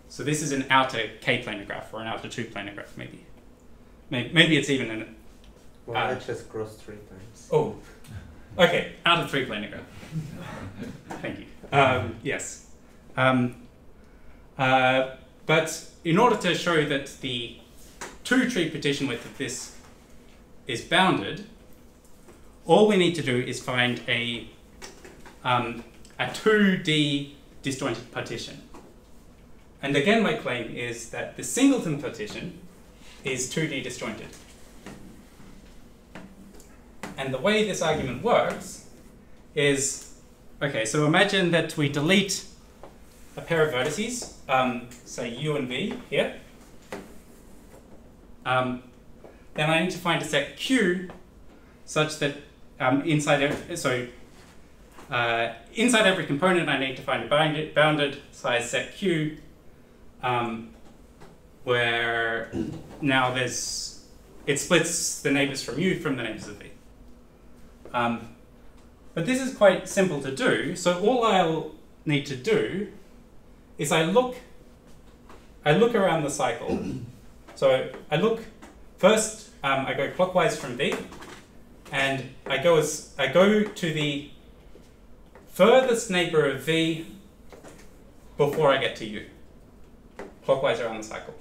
So this is an outer k-planar graph or an outer two-planar graph, maybe. Maybe, maybe it's even an Ah. edge has crossed three times. Oh, okay, outer three planar. Thank you. Um, yes. Um, uh, but in order to show that the two tree partition width of this is bounded, all we need to do is find a, um, a 2D disjointed partition. And again, my claim is that the singleton partition is 2D disjointed. And the way this argument works is, okay, so imagine that we delete a pair of vertices, um, say u and v here. Um, then I need to find a set q such that um, inside every, so uh, inside every component I need to find a bounded, bounded size set q um, where now there's it splits the neighbors from u from the neighbors of v. Um, but this is quite simple to do. So all I'll need to do is I look, I look around the cycle. So I look first. Um, I go clockwise from V, and I go as I go to the furthest neighbor of V before I get to U. Clockwise around the cycle,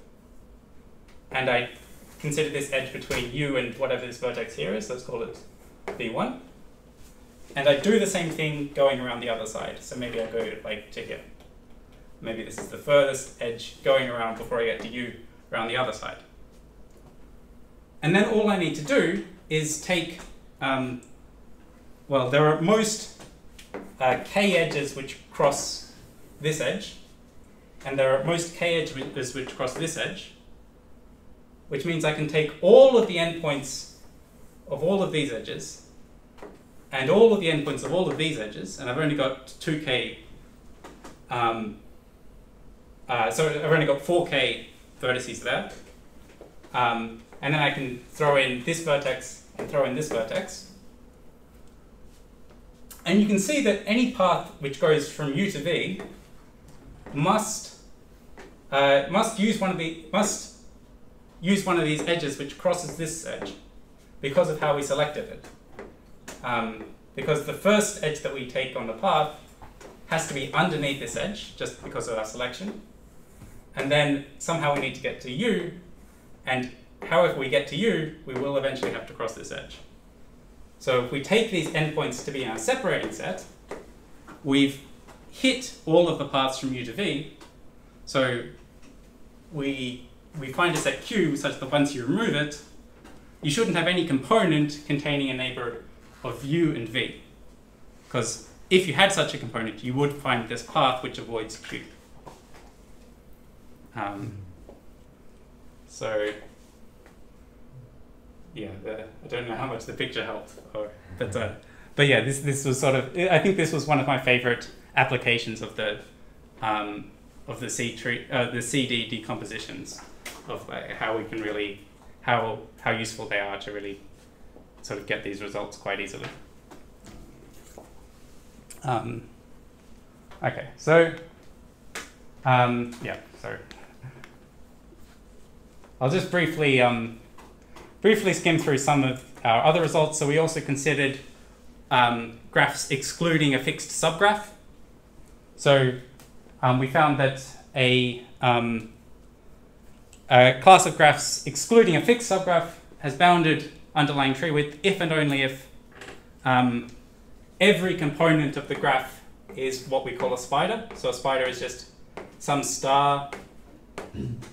and I consider this edge between U and whatever this vertex here is, let's call it B1. And I do the same thing going around the other side. So maybe I go like to here. Maybe this is the furthest edge going around before I get to u around the other side. And then all I need to do is take, um, well, there are most uh, k edges which cross this edge, and there are most k edges which cross this edge, which means I can take all of the endpoints of all of these edges and all of the endpoints of all of these edges, and I've only got 2k, um, uh, so I've only got 4k vertices there. Um, and then I can throw in this vertex and throw in this vertex. And you can see that any path which goes from u to v must uh, must use one of the must use one of these edges which crosses this edge because of how we selected it. Um, because the first edge that we take on the path has to be underneath this edge just because of our selection. And then somehow we need to get to u, and however we get to u, we will eventually have to cross this edge. So if we take these endpoints to be our separating set, we've hit all of the paths from u to v. So we, we find a set q such that once you remove it, you shouldn't have any component containing a neighbor of u and v. Because if you had such a component, you would find this path which avoids q. Um, so, yeah, the, I don't know how much the picture helped, or, but uh, but yeah, this this was sort of I think this was one of my favorite applications of the um, of the C tree uh, the CD decompositions of how we can really how how useful they are to really sort of get these results quite easily. Um, okay, so um, yeah, so I'll just briefly um, briefly skim through some of our other results. So we also considered um, graphs excluding a fixed subgraph. So um, we found that a, um, a class of graphs excluding a fixed subgraph has bounded underlying tree width if and only if um, every component of the graph is what we call a spider. So a spider is just some star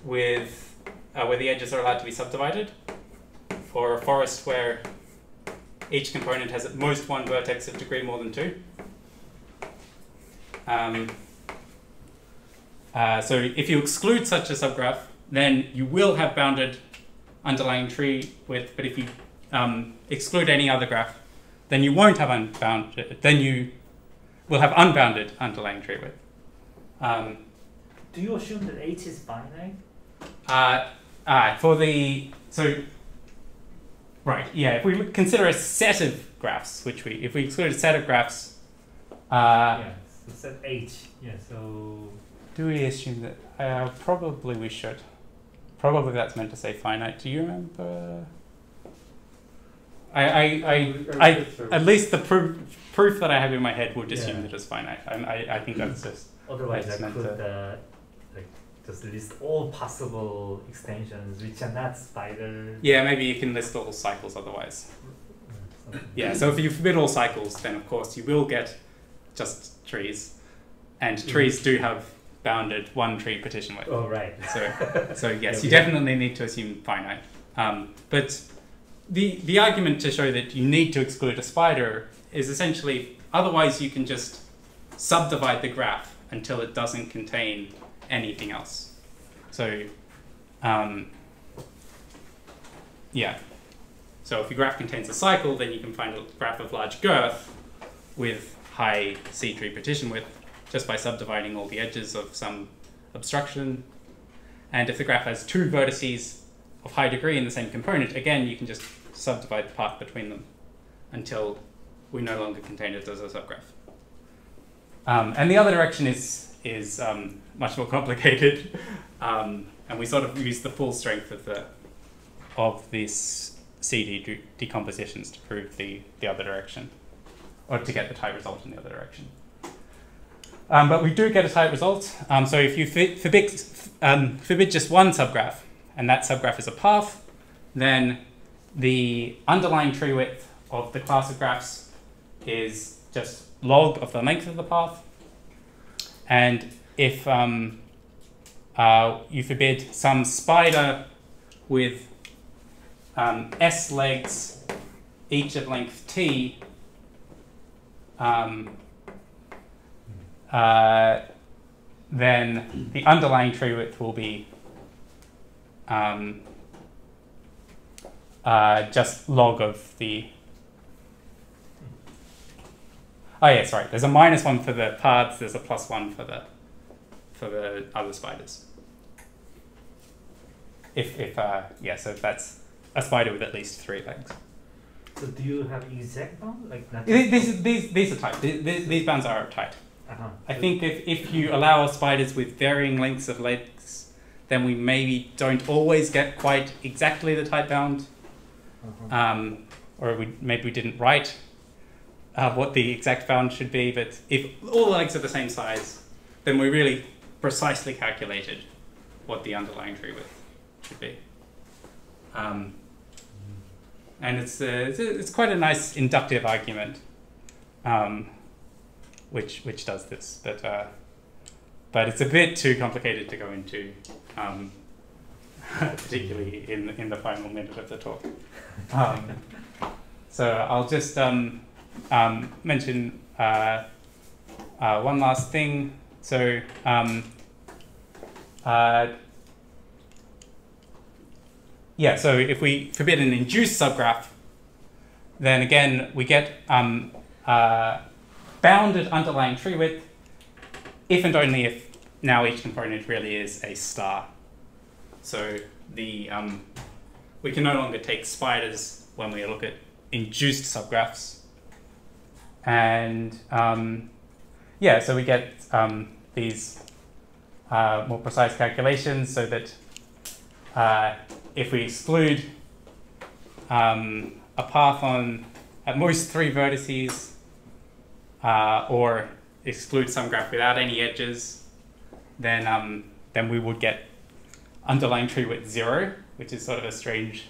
with uh, where the edges are allowed to be subdivided, or a forest where each component has at most one vertex of degree more than two. Um, uh, so if you exclude such a subgraph, then you will have bounded underlying tree width, but if you um, exclude any other graph, then you won't have unbounded, then you will have unbounded underlying tree width. Um, Do you assume that H is finite? uh, uh, for the, so, right, yeah, if we consider a set of graphs, which we, if we exclude a set of graphs, uh, yeah, so set H. Yeah, so do we assume that, uh, probably we should. Probably that's meant to say finite. Do you remember? I, I, I, I, at least the proof, proof that I have in my head would assume Yeah. that it's finite. I, I, I think that's just, otherwise It's I meant could to- uh, like just list all possible extensions which are not spider. yeah, maybe you can list all cycles otherwise. uh. Yeah, so if you forbid all cycles, then of course you will get just trees. And trees do have bounded one tree partition width. Oh right. So, so yes, you definitely need to assume finite. Um, but the the argument to show that you need to exclude a spider is essentially otherwise you can just subdivide the graph until it doesn't contain anything else. So, um, yeah. So if your graph contains a cycle, then you can find a graph of large girth with high C tree partition width just by subdividing all the edges of some obstruction. And if the graph has two vertices of high degree in the same component, again, you can just subdivide the path between them until we no longer contain it as a subgraph. Um, and the other direction is, is um, much more complicated. Um, and we sort of use the full strength of, the, of these CD de- decompositions to prove the, the other direction, or to get the tight result in the other direction. Um, but we do get a tight result. Um, so if you forbid, um, forbid just one subgraph, and that subgraph is a path, then the underlying tree width of the class of graphs is just log of the length of the path. And if um, uh, you forbid some spider with um, s legs, each of length t, um, uh, then the underlying tree width will be um, uh, just log of the. Oh yeah, sorry. There's a minus one for the paths. There's a plus one for the for the other spiders. If if uh, yeah, so if that's a spider with at least three legs. So do you have exact bound? Like These these these, these are tight. These, these these bounds are tight. Uh-huh. I think if, if you allow spiders with varying lengths of legs, then we maybe don't always get quite exactly the tight bound, Uh-huh. um, or we maybe we didn't write uh, what the exact bound should be. But if all the legs are the same size, then we really precisely calculated what the underlying tree width should be. Um, and it's, uh, it's, it's quite a nice inductive argument. Um, which which does this. But uh, but it's a bit too complicated to go into, um, particularly in in the final minute of the talk. Um, so I'll just um, um, mention uh, uh, one last thing. So. Um, uh, yeah, so if we forbid an induced subgraph, then again we get um, uh, bounded underlying tree width if and only if now each component really is a star. So the um, we can no longer take spiders when we look at induced subgraphs. And um, yeah, so we get um, these uh, more precise calculations so that uh, if we exclude um, a path on at most three vertices uh, or exclude some graph without any edges, then um, then we would get underlying tree width zero, which is sort of a strange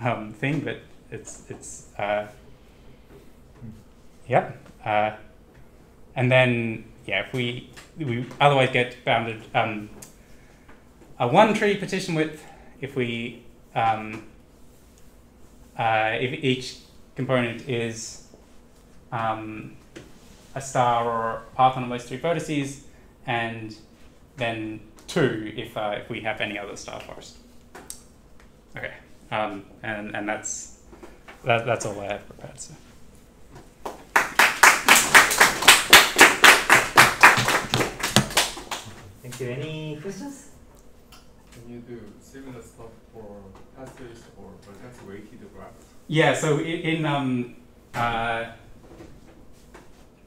um, thing, but it's it's uh, yeah, uh, and then yeah, if we we otherwise get bounded um, a one tree partition width if we um, uh, if each component is um, a star or a path on most three vertices, and then two if uh, if we have any other star forest. Okay, um, and and that's that, that's all I have prepared. So. Thank you. Any questions? Can you do similar stuff for passes or vertex weighted graphs? Yeah, so in, in um uh,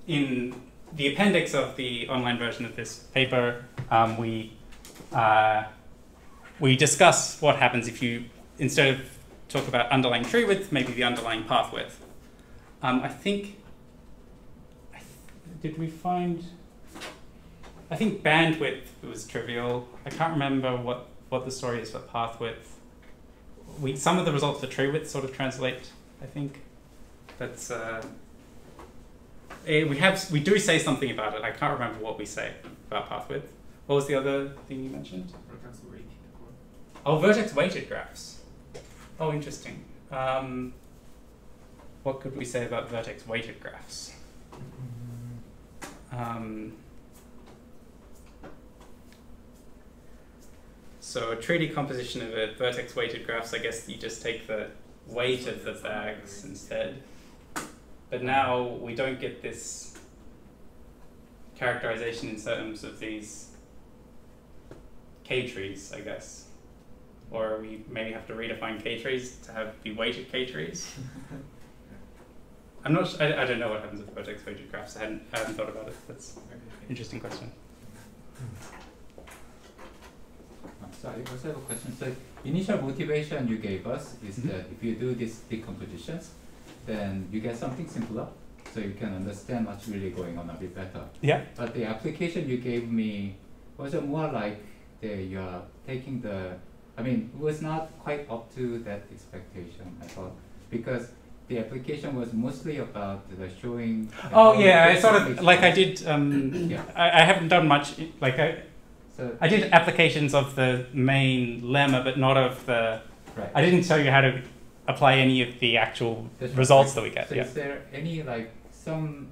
in the appendix of the online version of this paper, um, we uh, we discuss what happens if you instead of talk about underlying tree width, maybe the underlying path width. Um, I think I th- did we find? I think bandwidth was trivial. I can't remember what, what the story is for path width. We some of the results for tree width sort of translate. I think, but uh, we have we do say something about it. I can't remember what we say about path width. What was the other thing you mentioned? Vertex weighted. Oh, vertex weighted graphs. Oh, interesting. Um, what could we say about vertex weighted graphs? Um, so a tree decomposition of a vertex weighted graphs, I guess you just take the weight of the bags instead. But now we don't get this characterization in terms of these K trees, I guess. Or we maybe have to redefine K trees to have be weighted K trees. I'm not. s- I, I don't know what happens with vertex weighted graphs. I hadn't. I haven't thought about it. That's an interesting question. Uh, So I also have a question. So initial motivation you gave us is Mhm. that if you do these decompositions, then you get something simpler, so you can understand what's really going on a bit better. Yeah. But the application you gave me was more like the, you are taking the I mean, it was not quite up to that expectation, I thought, because the application was mostly about the showing. the Oh yeah, I sort of like I did. Um, Yeah. I, I haven't done much. Like I, So, I did applications of the main lemma, but not of the. right. I didn't show you how to apply any of the actual That's right. results that we get. So Yeah. is there any like some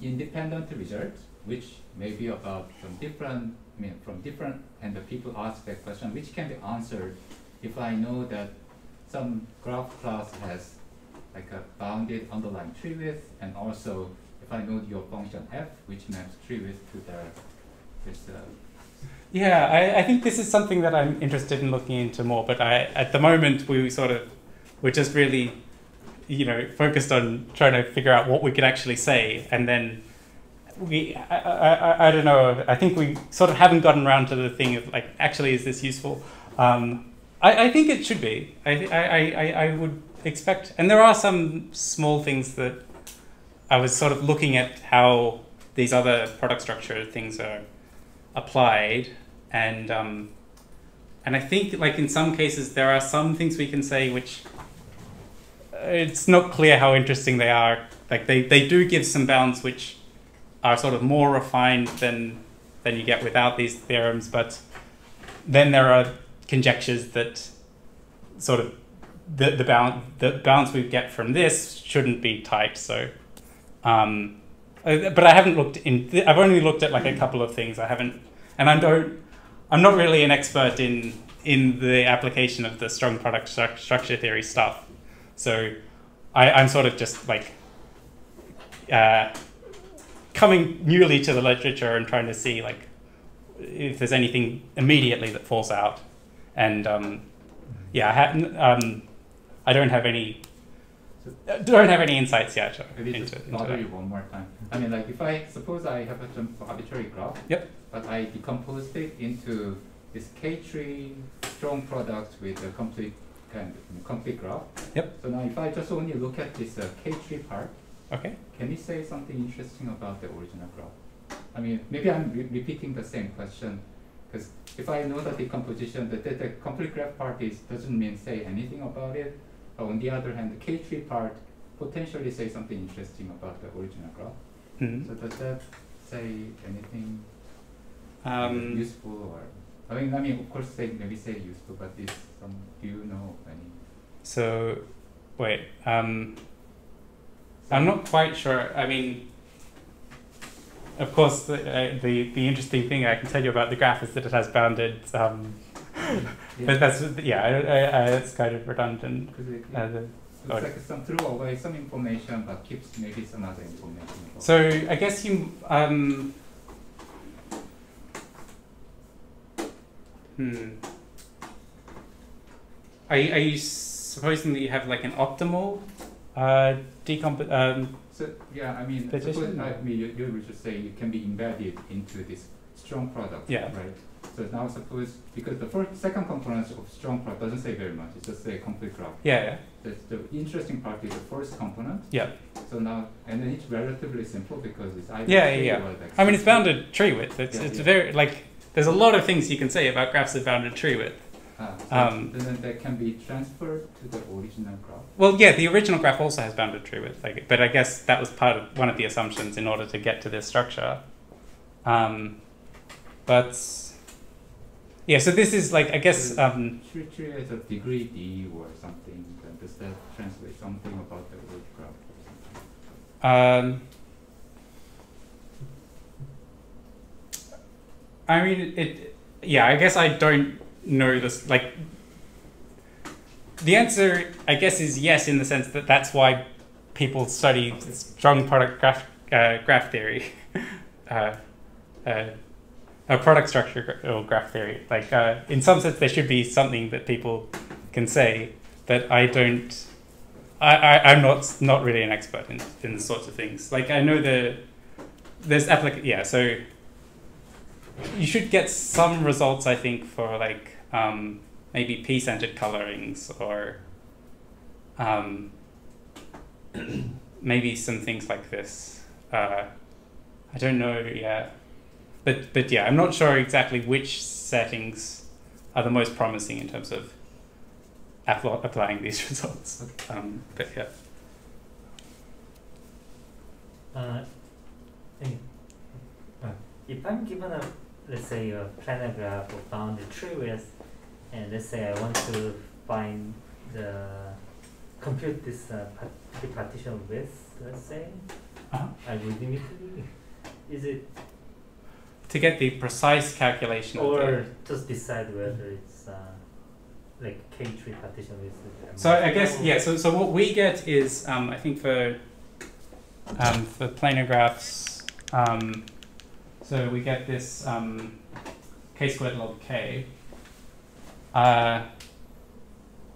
independent results which may be about some different, I mean, from different, and the people ask that question, which can be answered if I know that some graph class has like a bounded underlying tree width, and also if I know your function f, which maps tree width to the, this, uh, Yeah, I, I think this is something that I'm interested in looking into more. But I, at the moment, we sort of, we're just really, you know, focused on trying to figure out what we could actually say, and then we, I, I, I- don't know. I think we sort of haven't gotten around to the thing of like, actually, is this useful? Um, I, I think it should be. I, I, I, I- would expect, and there are some small things that I was sort of looking at how these other product structure things are applied and um, and I think like in some cases there are some things we can say which it's not clear how interesting they are like they, they do give some bounds which are sort of more refined than than you get without these theorems but then there are conjectures that sort of the the bound the bounds we get from this shouldn't be tight so um, but I haven't looked in. I've only looked at like a couple of things. I haven't, and I don't. I'm not really an expert in in the application of the strong product stru- structure theory stuff. So I, I'm sort of just like uh, coming newly to the literature and trying to see like if there's anything immediately that falls out. And um, yeah, I, um, I don't have any. uh, Don't have any insights yet Maybe into, just bother you one more time. I mean, like if I suppose I have a some arbitrary graph. Yep. But I decomposed it into this K tree strong product with a complete kind of complete graph. Yep. So now if I just only look at this uh, K tree part, Okay. can you say something interesting about the original graph? I mean, maybe I'm re- repeating the same question, because if I know the decomposition, the, the, the complete graph part is doesn't mean say anything about it. But on the other hand, the K tree part potentially say something interesting about the original graph. Mhm. So does that say anything Um, useful or? I mean, I mean, of course, say maybe say useful, but is some do you know any? so, wait. Um, I'm not quite sure. I mean, of course, the, uh, the the interesting thing I can tell you about the graph is that it has bounded. Um, But that's yeah, I, I, I, it's kind of redundant. It, Uh, the, looks like some threw away some information, but keeps maybe some other information. so I guess you. Um, hmm. Are you, are you supposing that you have like an optimal uh, decomp? Um, So yeah, I mean, suppose, I mean, you, you would just saying it can be embedded into this strong product, Yeah. right? So now suppose because the first second component of strong product doesn't say very much; it's just a complete graph. yeah, yeah, That's the interesting part is the first component. yeah. So now, and then it's relatively simple because it's either Yeah, yeah, yeah. or like I mean, it's system. bounded tree width. It's Yeah, it's yeah. very like there's a lot of things you can say about graphs of bounded tree width. Ah, so um, then that can be transferred to the original graph. Well, yeah, the original graph also has bounded tree width, like, but I guess that was part of one of the assumptions in order to get to this structure. Um, but yeah, so this is like I guess um, Tree tree has a degree D or something. Does that translate something about the root graph? um, I mean it. Yeah, I guess I don't know this. Like the answer, I guess, is yes in the sense that that's why people study strong product graph uh, graph theory, uh, uh, product structure or graph theory. Like uh, in some sense, there should be something that people can say that I don't. I, I I'm not not really an expert in in the sorts of things. Like I know the there's applic yeah so you should get some results I think for like um, maybe p-centered colorings or um, maybe some things like this. Uh, I don't know yet, but but yeah, I'm not sure exactly which settings are the most promising in terms of appl- applying these results. Um, but yeah. Uh, uh, if I'm given a, let's say, a planar graph of bounded tree width, and let's say I want to find the, compute this uh, part, the partition width, let's say, Uh-huh. algorithmically, is it, To get the precise calculation or just decide whether it's uh, like K tree partition width? So I guess or- yeah. So so what we get is um, I think for um, for planar graphs, um, so we get this um, k squared log k. Uh,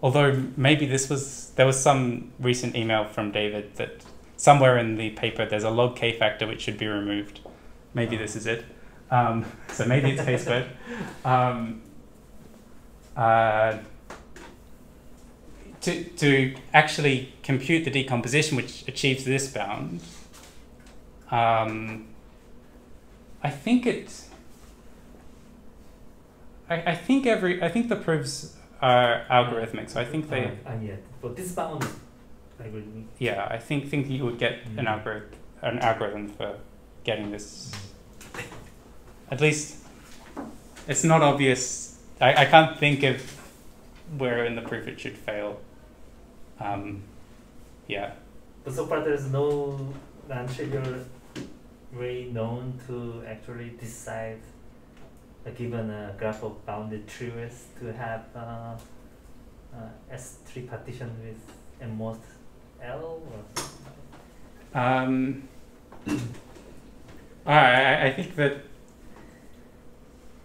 although maybe this was there was some recent email from David that somewhere in the paper there's a log k factor which should be removed. Maybe this is it. Um, so maybe it's k squared. Um, uh, to, to actually compute the decomposition which achieves this bound, um, I think it. I, I think every I think the proofs are algorithmic, so I think they Uh, uh, yeah, but this bound algorithmic. yeah I think think you would get an Mm. algorithm an algorithm for getting this. At least, it's not obvious. I, I can't think of where in the proof it should fail. Um, yeah. But so far, there's no non-trivial way known to actually decide a given uh, graph of bounded tree width to have uh, uh, S3 partition with at most L or Um, I, I think that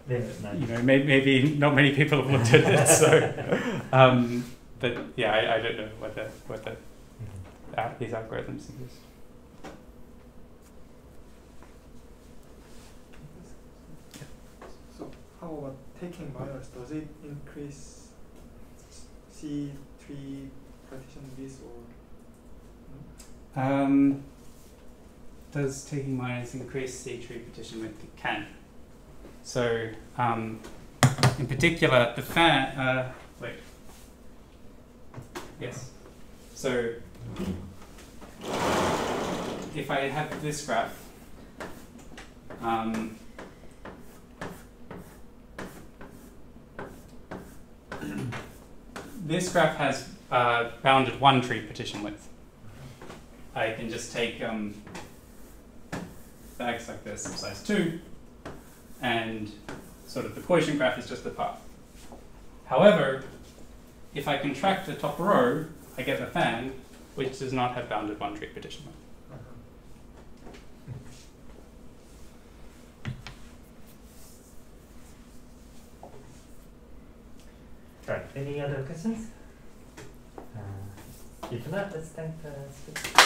maybe not. you know maybe, maybe not many people have looked at it, so um, but yeah, I, I don't know whether whether Mhm. uh, these algorithms exist. So how about taking minors? Does it increase C three partition width or Um, does taking minors increase C tree partition width? It can. So, um, in particular, the fan. Uh, wait. Yes. So, if I have this graph, um, this graph has uh, bounded one tree partition width. I can just take um, bags like this of size 2 and sort of the quotient graph is just the path. However, if I contract the top row, I get a fan which does not have bounded one tree partition width. Right. Any other questions? Uh, if not, let's thank the speaker.